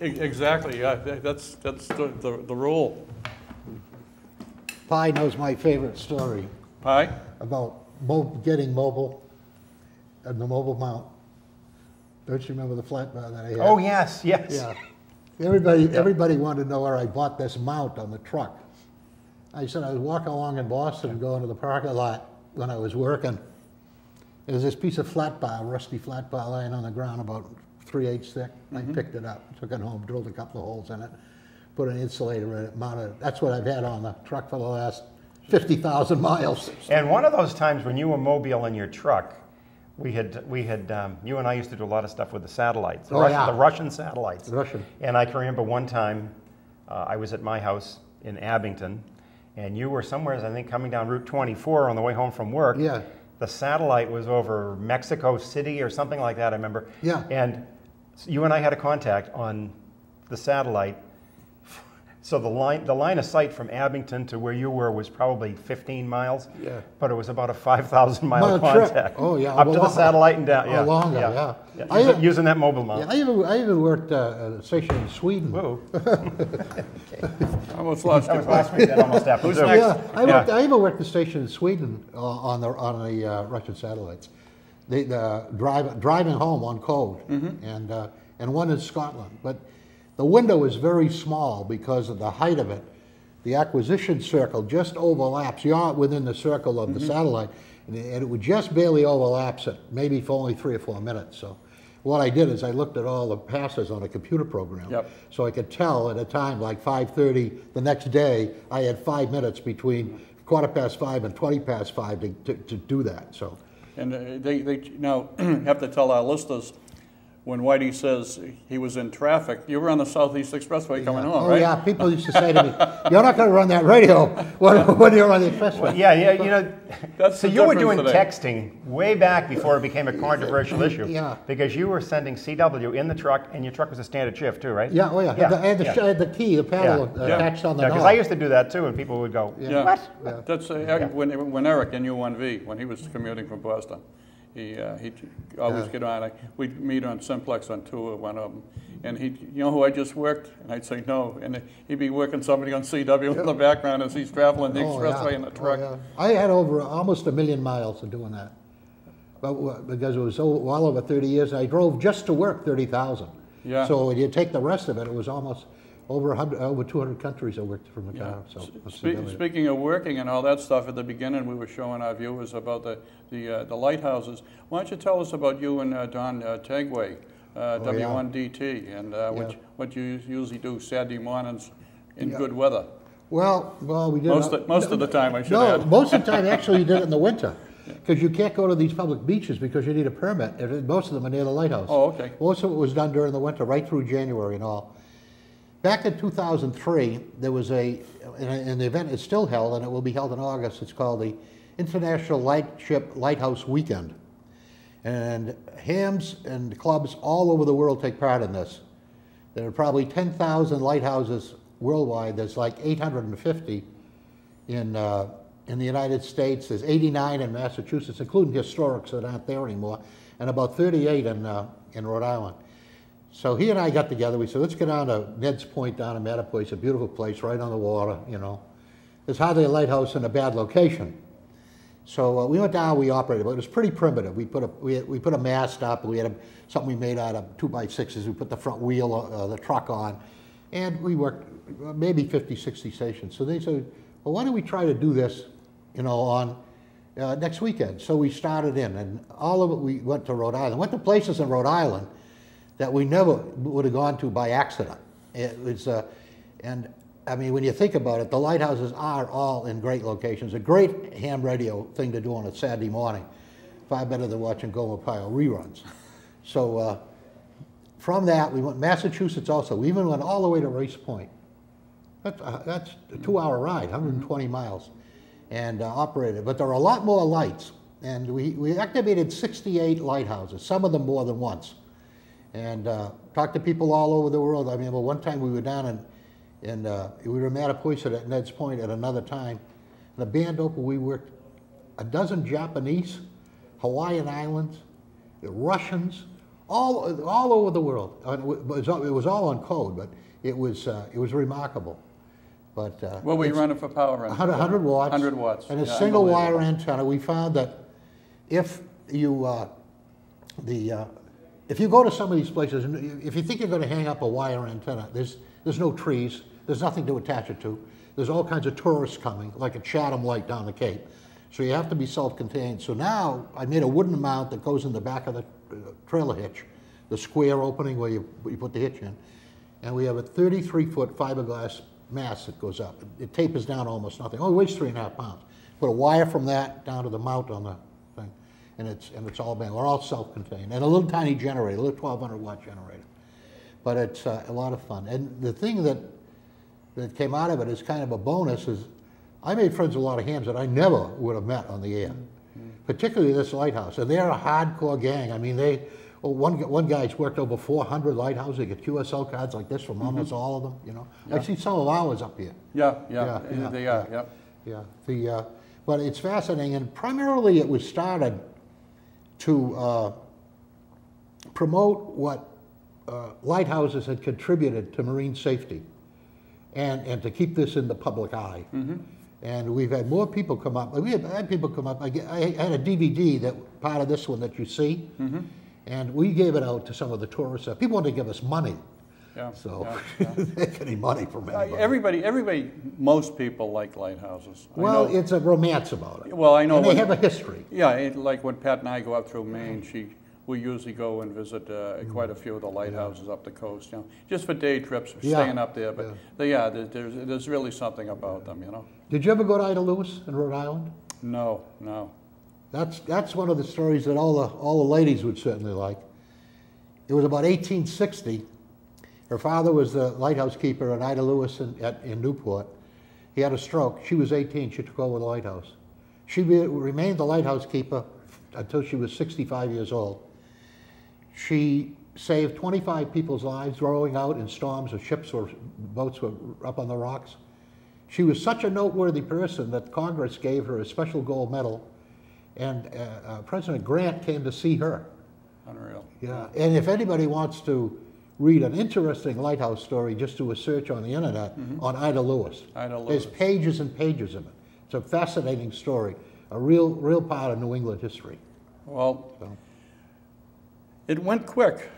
Exactly, yeah, that's, that's the, the the rule. Pi knows my favorite story Aye? about mo- getting mobile and the mobile mount. Don't you remember the flat bar that I had? Oh, yes, yes. Yeah. Everybody, everybody wanted to know where I bought this mount on the truck. I said I was walking along in Boston, going to the parking lot when I was working. There's this piece of flat bar, rusty flat bar laying on the ground about three eighths thick. I picked it up, took it home, drilled a couple of holes in it, put an insulator in it, mounted it. That's what I've had on the truck for the last fifty thousand miles. And one of those times when you were mobile in your truck, we had, we had, um, you and I used to do a lot of stuff with the satellites, the Oh, Russian, yeah. the Russian satellites. Russian. And I can remember one time, uh, I was at my house in Abington, and you were somewhere, I think, coming down Route 24 on the way home from work. Yeah. The satellite was over Mexico City or something like that, I remember. Yeah. And you and I had a contact on the satellite. So the line, the line of sight from Abington to where you were was probably 15 miles. Yeah. But it was about a 5,000 mile Mile trip. contact. Oh, yeah, Up to the satellite and down. oh, Yeah. longer, yeah. I- Using, using that mobile Yeah, mount. I even, I even worked uh, at a station in Sweden. Whoa. Almost lost That you. was last week. That almost happened. Who's next? Yeah, I worked, I even worked the station in Sweden uh, on the, on the uh, Russian satellites. The, the drive, driving home on code, and, uh, and one in Scotland. But the window is very small because of the height of it. The acquisition circle just overlaps, you're within the circle of the satellite, and it, and it would just barely overlaps it, maybe for only three or four minutes, so. What I did is I looked at all the passes on a computer program. Yep. So I could tell at a time like 5:30 the next day, I had five minutes between quarter past five and 20 past five to, to, to do that, so. And uh, they, they now have to tell our listeners, when Whitey says he was in traffic, you were on the Southeast Expressway coming home, Oh, right? yeah, people used to say to me, you're not gonna run that radio when, when you're on the expressway. Yeah, yeah, you know, That's so you were doing today. texting way back before it became a controversial issue. Yeah. Because you were sending CW in the truck, and your truck was a standard shift too, right? Yeah, oh, yeah, I had the, yeah. I had the key, the paddle Yeah. Yeah. attached on the Yeah, because I used to do that too, and people would go, Yeah. "What?" That's, uh, when, when Eric in U1V, when he was commuting from Boston, he, uh, he'd always Yeah. get on, like, we'd meet on Simplex on tour, one of them, and he'd, you know who I just worked? And I'd say, no, and he'd be working somebody on CW in the background as he's traveling the Oh, expressway yeah. in the Oh, truck. yeah. I had over almost a million miles of doing that. But, because it was so, well over 30 years, I drove just to work 30,000. Yeah. So when you take the rest of it, it was almost over 100, over 200 countries I worked from the Yeah. so. Spe- Speaking of working and all that stuff, at the beginning, we were showing our viewers about the, the, uh, the lighthouses. Why don't you tell us about you and uh, Don uh, Tagway, uh, Oh. W1DT, and uh, what, Yeah. you- what you usually do Saturday mornings in Yeah. good weather? Well, well, we did. Most of- most of the time, I should No, add. most of the time, actually, you did it in the winter. Because you can't go to these public beaches because you need a permit. Most of them are near the lighthouse. Oh, okay. Most of it was done during the winter, right through January and all. Back in 2003, there was a, and the event is still held, and it will be held in August. It's called the International Lightship Lighthouse Weekend. And hams and clubs all over the world take part in this. There are probably 10,000 lighthouses worldwide. There's like 850 in, uh, in the United States. There's 89 in Massachusetts, including historics that aren't there anymore, and about 38 in, uh, in Rhode Island. So he and I got together. We said, let's go down to Ned's Point down in Mattapoisett, It's a beautiful place right on the water, you know. There's hardly a lighthouse in a bad location. So uh, we went down, we operated, but it was pretty primitive. We put a, we, had- we put a mast up, we had a, something we made out of two by sixes, we put the front wheel, uh, the truck on, and we worked uh, maybe 50, 60 stations. So they said, well, why don't we try to do this, you know, on uh, next weekend? So we started in, and all of it, we went to Rhode Island, went to places in Rhode Island that we never would have gone to by accident. It was, uh, and I mean, when you think about it, the lighthouses are all in great locations. A great ham radio thing to do on a Saturday morning, far better than watching Gomer Pyle reruns. So uh, from that, we went Massachusetts also. We even went all the way to Race Point. That's, uh, that's a two-hour ride, 120 miles, and uh, operated. But there are a lot more lights, and we, we activated 68 lighthouses, some of them more than once and uh, talked to people all over the world. I remember one time we were down in, and uh, we were in Mattapoisett at Ned's Point at another time. And the band opened, we worked a dozen Japanese, Hawaiian Islands, the Russians, all, all over the world. It was, all- it was all on code, but it was, uh, it was remarkable. But, uh, What were you running for power? on? 100, 100 watts. 100 watts. And a Yeah, single wire antenna. We found that if you, uh, the, uh, if you go to some of these places, if you think you're going to hang up a wire antenna, there's, there's no trees, there's nothing to attach it to. There's all kinds of tourists coming, like a Chatham light down the Cape. So you have to be self-contained. So now I made a wooden mount that goes in the back of the uh, trailer hitch, the square opening where you, you put the hitch in. And we have a 33-foot fiberglass mast that goes up. It tapers down almost nothing. It weighs three and a half pounds. Put a wire from that down to the mount on the and it's, and it's all been, we're all self-contained. And a little tiny generator, a little 1,200 watt generator. But it's uh, a lot of fun. And the thing that, that came out of it is kind of a bonus is I made friends with a lot of hams that I never would have met on the air, particularly this lighthouse. And they're a hardcore gang. I mean, they, well, one, one guy's worked over 400 lighthouses. They get QSL cards like this from almost all of them, you know. I see some of ours up here. Yeah, yeah, Yeah, yeah, they are, yeah. Yeah, the, uh, but it's fascinating, and primarily it was started to uh, promote what uh, lighthouses had contributed to marine safety, and, and to keep this in the public eye. And we've had more people come up, we had, had people come up, I ge- I had a DVD that, part of this one that you see, and we gave it out to some of the tourists, people wanted to give us money, Yeah, so, yeah, they get any money from anybody. Everybody, everybody, most people like lighthouses. Well, know- it's a romance about it. Well, I know And they have a history. Yeah, it, like when Pat and I go up through Maine, she, we usually go and visit uh, quite a few of the lighthouses up the coast, you know, just for day trips, Yeah, staying up there. But, yeah. but yeah, there- there's, there's really something about them, you know? Did you ever go to Ida Lewis in Rhode Island? No, no. That's, that's one of the stories that all the, all the ladies would certainly like. It was about 1860. Her father was the lighthouse keeper at Ida Lewis in, at, in Newport. He had a stroke. She was 18. She took over the lighthouse. She re- remained the lighthouse keeper until she was 65 years old. She saved 25 people's lives rowing out in storms or ships or boats were up on the rocks. She was such a noteworthy person that Congress gave her a special gold medal, and uh, uh, President Grant came to see her. Unreal. Yeah, and if anybody wants to read an interesting lighthouse story, just do a search on the internet on Ida Lewis. Ida There's pages and pages of it. It's a fascinating story, a real, real part of New England history. Well, So, it went quick,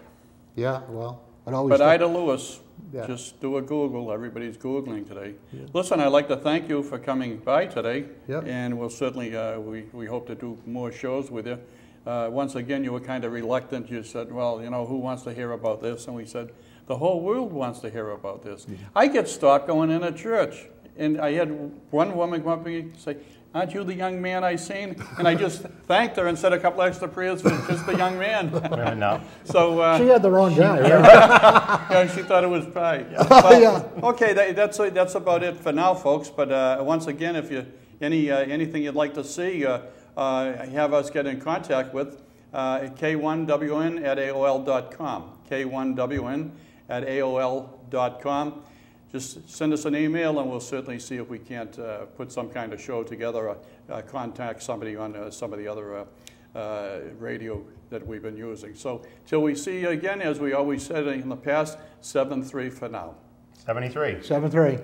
yeah, well, it always. but does. Ida Lewis, Yeah. just do a Google. Everybody's Googling today. Listen, I'd like to thank you for coming by today. Yep. And we'll certainly, uh, we, we hope to do more shows with you. Uh, once again, you were kind of reluctant. You said, well, you know, who wants to hear about this? And we said, the whole world wants to hear about this. I get stopped going in a church. And I had one woman come up to me and say, aren't you the young man I seen? And I just thanked her and said a couple extra prayers for just the young man. Uh, no. so, uh, She had the wrong guy, right? yeah, she thought it was pie. Yeah. Well, Okay, that, that's, that's about it for now, folks. But uh, once again, if you, any, uh, anything you'd like to see, uh, have us get in contact with, uh, k1wn at aol.com, k1wn at aol.com. Just send us an email and we'll certainly see if we can't uh, put some kind of show together, or uh, contact somebody on uh, some of the other uh, uh, radio that we've been using. So till we see you again, as we always said in the past, 7-3 for now. 73. Seven, three.